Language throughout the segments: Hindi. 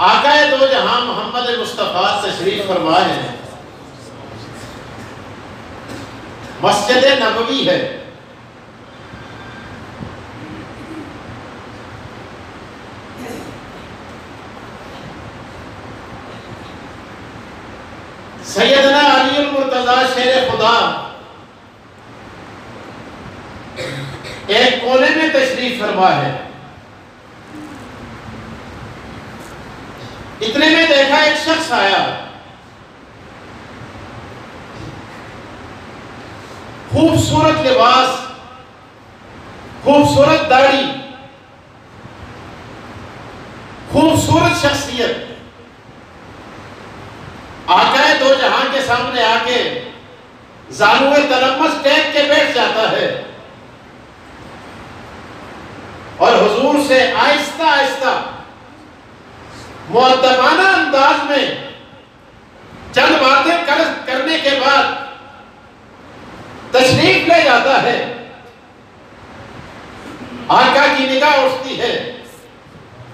आकाए दो जहाँ मोहम्मद मुस्तफ़ा तशरीफ़ फरमा है। मस्जिद नबवी है। सैदना अली मुर्तजा शेर खुदा। एक कोने में तशरीफ़ फरमा है। इतने में देखा एक शख्स आया। खूबसूरत लिबास, खूबसूरत दाढ़ी, खूबसूरत शख्सियत। आकाए दो जहाँ के सामने आके जानुए तलमस टेक के बैठ जाता है। और हुजूर से आहिस्ता आहिस्ता मुद्दबाना अंदाज में चंद बातें कर, करने के बाद तशरीफ़ ले जाता है। आका की निगाह उठती है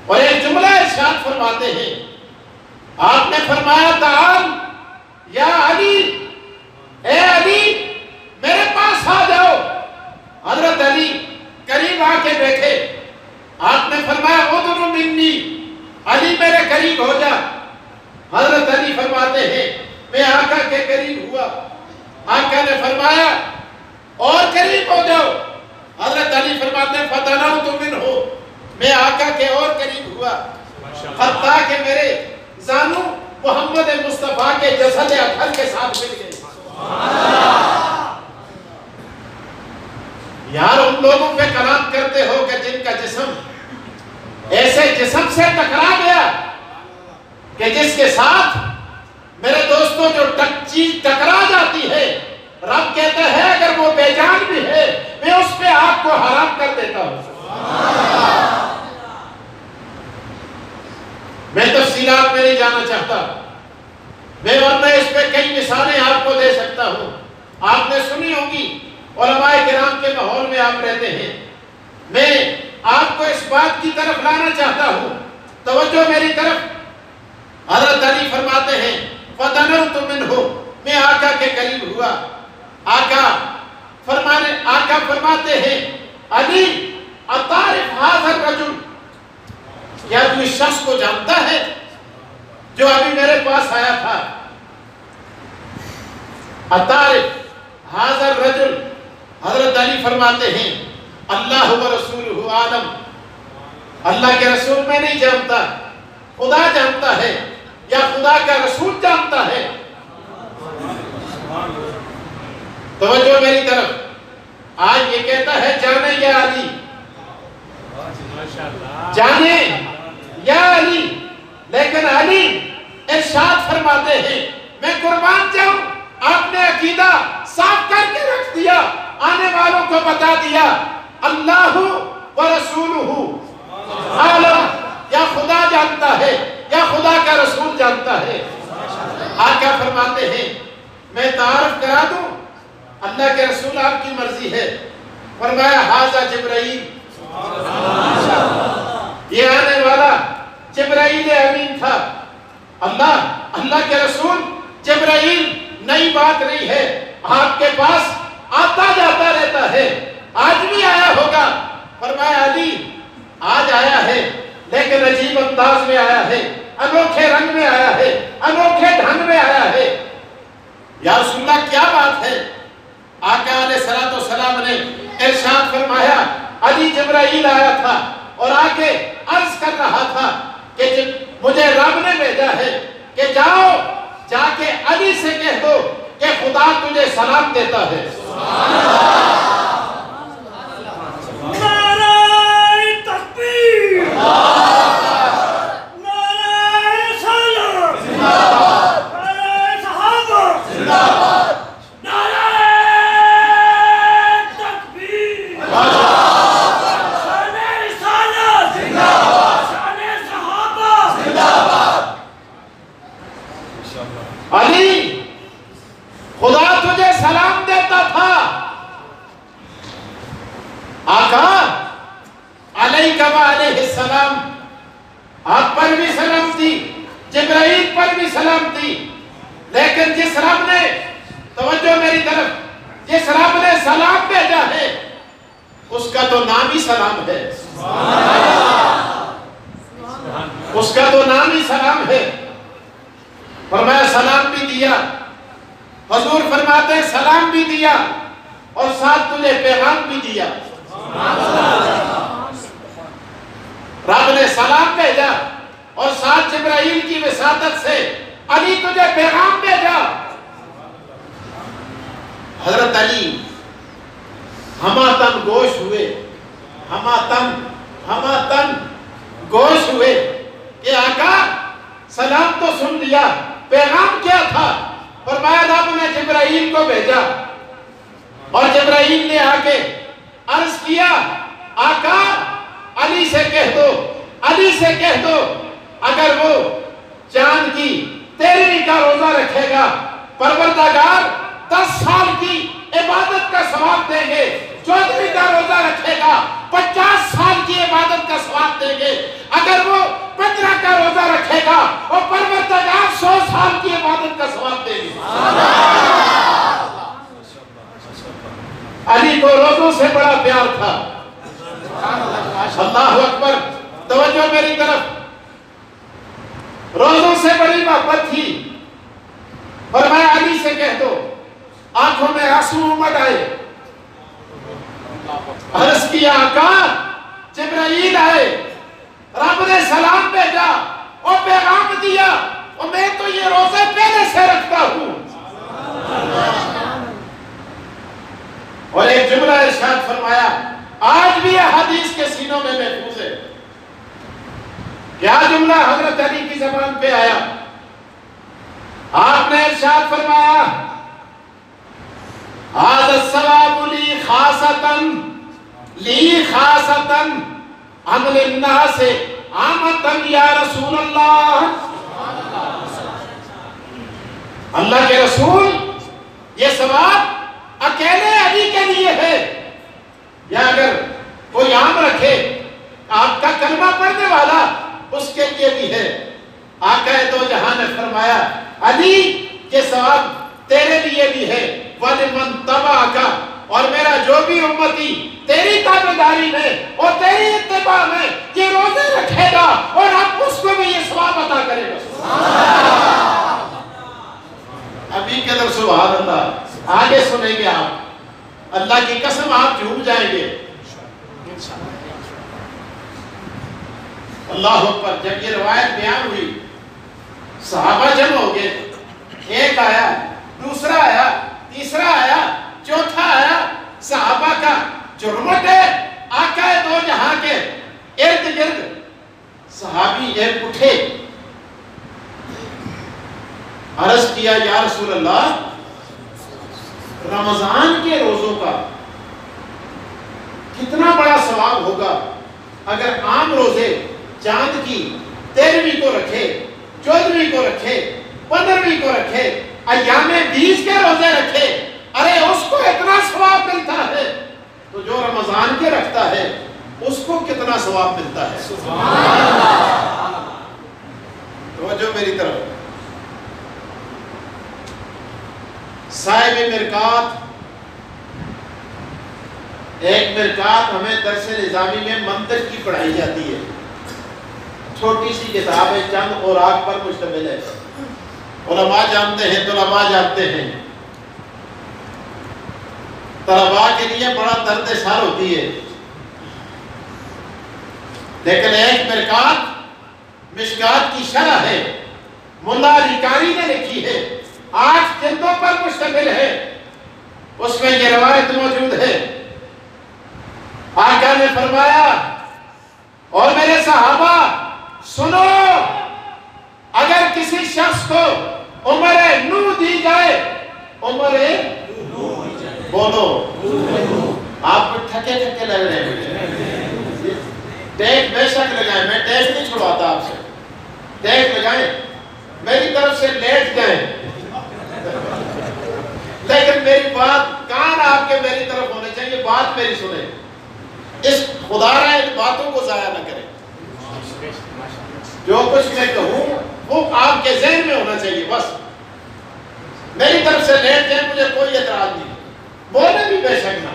और एक जुमला इरशाद फरमाते हैं। आपने फरमाया ताल या अली ए अली मेरे पास आ जाओ। हज़रत अली करीब आके बैठे। आपने फरमाया दोनों मिन्नी अली मेरे करीब हो जा। हज़रत अली फरमाते हैं मैं आका के करीब हुआ। आका ने फरमाया और करीब हो जाओ। हज़रत अली फरमाते हैं फताना तुम हो। मैं आका के और करीब हुआ। हत्ता के मेरे जानू मोहम्मद मुस्तफ़ा के जसद अथर के साथ मिल गए। यार उन लोगों पे कलाम करते हो कि जिनका जिस्म ऐसे जिसम से टकरा गया कि जिसके साथ मेरे दोस्तों जो चीज़ टकरा जाती है, रब कहता है, अगर वो बेजान भी है, मैं उस पे आग को हराम कर देता हूँ। मैं तफसीलात में नहीं जाना चाहता। मैं वरना इस पर कई मिसालें आपको दे सकता हूँ। आपने सुनी होगी और हमारे ग्राम के माहौल में आप रहते हैं। मैं आपको इस बात की तरफ़ लाना चाहता हूँ। तवज्जो मेरी तरफ़। हज़रत अली फरमाते हैं फतन तुमिन हो मैं आका के करीब हुआ। आका, फरमाने, आका फरमाते हैं, अली क्या तू इस शख्स को जानता है, जो अभी मेरे पास आया था। अतारिफ हाजर रजुल, हज़रत अली फरमाते हैं अल्लाह व रसूल आलम। अल्लाह के रसूल मैं नहीं जानता। खुदा जानता है या खुदा का रसूल जानता है? तो मेरी तरफ़। आज ये कहता है, जाने या अली? जाने या अली? लेकिन अली इरशाद फरमाते हैं, मैं कुर्बान जाऊँ, आपने अकीदा साफ़ करके रख दिया, आने वालों को बता दिया अल्लाह व रसूल या खुदा जानता है, या खुदा का रसूल जानता है। आका फरमाते हैं? मैं तारफ करा दूँ? अल्लाह के रसूल आपकी मर्ज़ी है। फरमाया, हाजा जिब्राइल। ये आने वाला जिब्राइल अमीन था। अल्लाह अल्लाह के रसूल, जिब्राइल, नई बात नहीं है। आपके पास आता जाता रहता है। आज भी आया होगा। फरमाया, अली, आज आया है, लेकिन अजीब अंदाज में आया है, अनोखे रंग में आया है, अनोखे ढंग में आया है। या सुनना, क्या बात है? आका सलातो सलाम ने इरशाद फरमाया, अली जबराइल आया था और आके अर्ज़ कर रहा था कि मुझे रब ने भेजा है कि जाओ, जाके अली से कह दो कि खुदा तुझे सलाम देता है नाराय तकबीर नाराय सलाम नाराय सहाबा नाराय तकबीर शाने रिसालत शाने सहाबा अली खुदा तुझे सलाम देता था सलामती लेकिन जिस रब ने तवज्जो मेरी तरफ़ जिस रब ने सलाम भेजा है, उसका तो नाम ही सलाम है। उसका तो नाम ही सलाम है। फरमाया सलाम भी दिया। हजूर फरमाते सलाम भी दिया और साथ तुझे पैगाम भी दिया। रब ने सलाम भेजा और साथ जिब्राइल की विसादत से अली तुझे पैगाम भेजा। हज़रत अली हमातन गोश हुए हमातन हमातन गोश हुए कि आका, सलाम तो सुन लिया, पैगाम क्या था? फरमाया, रब ने जिब्राइल को भेजा। और जिब्राइल ने आके अर्ज़ किया, आका, अली से कह दो, अली से कह दो, अगर वो चाँद की तेरी का रोजा रखेगा, परवरदागार दस साल की इबादत का सवाब देंगे। चौदहवीं का रोजा रखेगा। पचास साल की इबादत का सवाब देंगे। अगर वो पंद्रह का रोजा रखेगा और परवरदागार सौ साल की इबादत का सवाब देंगे। अली को रोजों से बड़ा प्यार था। अल्लाह अकबर, तवज्जो मेरी तरफ़। रोजों से बड़ी मोहब्बत थी। और मैं अली से कह दो आँखों में आँसू उमड़ आए। अर्ज़ किया आका जिब्राइल आए। रब ने सलाम भेजा, और पैगाम दिया, और मैं तो ये रोज़े पहले से रखता हूँ। और एक जुमला इरशाद फरमाया, आज भी यह हदीस के सीनों में महफूज है क्या जुमला हज़रत अली की जबान पे आया। आपने इरशाद फरमाया या अल्लाह के रसूल ये सवाब अकेले अली के लिए है या अगर कोई आम रखे आपका कलमा पढ़ने वाला उसके लिए भी है आका दो जहाँ ने फरमाया अली के सवाब तेरे लिए भी है वलिमन तबा का और मेरा जो भी उम्मती, तेरी ताबेदारी में और तेरी इत्तेबा में ये रोज़े रखेगा और आप उसको भी ये सवाब अता करेगा। अभी के अंदर सुबह अल्लाह। आगे सुनेंगे आप। अल्लाह की कसम, आप झूम जाएँगे। अल्लाह पर जब ये रवायत बयान हुई, सहाबा जम हो गए। एक आया, दूसरा आया तीसरा आया, चौथा आया, सहाबा का जुर्मट है, आका है दो जहाँ के। इर्द गिर्द सहाबी एक उठे। अर्ज़ किया, या रसूल अल्लाह रमज़ान के रोजों का कितना बड़ा सवाब होगा? अगर आम रोज़े चाँद की तेरहवीं को रखे, चौदहवीं को रखे, पंद्रहवीं को रखे अयामे बीस के रोज़े रखे। अरे उसको इतना सवाब मिलता है। तो जो रमज़ान के रखता है उसको कितना सवाब मिलता है? तो जो मेरी तरफ़। साहिब मिरकात एक मिरकात हमें दरस निज़ामी में मंदिर की पढ़ाई जाती है। छोटी सी किताब है चंद और आग पर मुश्तमिल है। उलमा जानते हैं तलबा जानते हैं। तलबा के लिए बड़ा दर्द सार होती है। लेकिन एक मिरकात, मिशकात की शरह है। मुल्ला रिकारी ने लिखी है, आठ जिल्दों पर मुश्तमिल है। उसमें ये रवायत मौजूद है। आका ने फरमाया, और मेरे सहाबा, सुनो अगर किसी शख्स को उम्र नू दी जाए, उम्र बोलो। आप थके थके लग रहे हैं टैग बेशक लगाए, मैं टैग नहीं छुड़वाता आपसे। टैग लगाए। मेरी तरफ़ से लेट गए लेकिन मेरी बात कान आपके मेरी तरफ़ होने चाहिए बात मेरी सुने इस खुदा इन बातों को जाया न करें जो कुछ मैं कहूँ वो आपके जहन में होना चाहिए, बस। मेरी तरफ़ से लेट जाए मुझे कोई एतराज़ नहीं। बोले भी बेशक ना।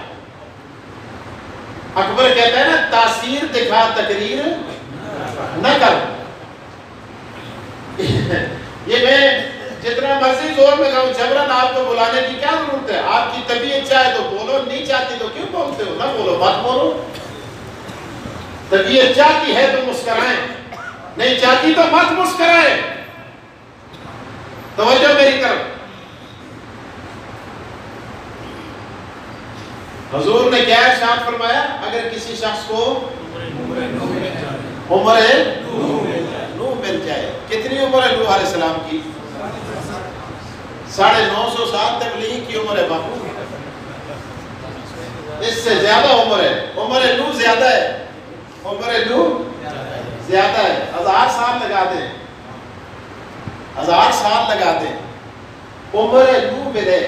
अकबर कहता है ना, तासीर दिखा तकरीर न कर। ये मैं जितना मर्ज़ी ज़ोर में कहूँ जबरन आपको बुलाने की क्या ज़रूरत है? आपकी तबीयत चाहे तो बोलो, नहीं चाहती तो क्यों बोलते हो? ना बोलो मत बोलो। तबीयत चाहती है तो मुस्कुराएँ, नहीं चाहती तो मत मुस्कुराएँ तवज्जो मेरी तरफ़ हजूर ने क्या इरशाद फरमाया, अगर किसी शख्स को उम्र नू मिल जाए। कितनी उम्र है नूह अलैहिस्सलाम की? साढ़े नौ सौ साल तबलीग की उम्र है बापू। इससे ज़्यादा उम्र है। उम्र नू ज़्यादा है। उम्र नू ज़्यादा है। हज़ार साल लगा दे। हज़ार साल लगा दे। उम्र नू मिले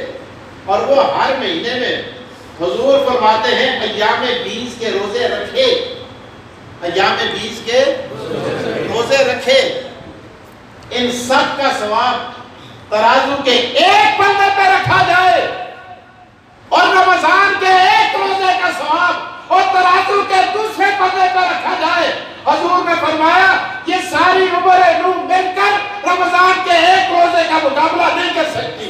और वो हर महीने में हजूर फरमाते हैं अयाम बीस के रोज़े रखे। अयाम बीस के रोज़े रखे। इन सब का सवाब तराजू के एक बंदे पे रखा जाए। और रमज़ान के एक रोज़े का सवाब और तराजू के दूसरे बंदे पर रखा जाए। हजूर ने फरमाया, ये सारी उम्र मिलकर रमज़ान के एक रोज़े का मुकाबला नहीं कर सकती।